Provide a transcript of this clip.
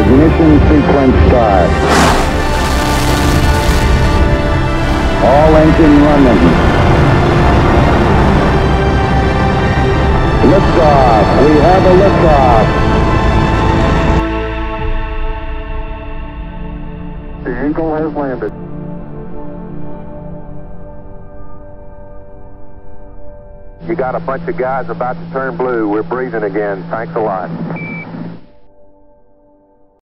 Ignition sequence start. All engine running. Liftoff. We have a liftoff. The Eagle has landed. You got a bunch of guys about to turn blue. We're breathing again. Thanks a lot.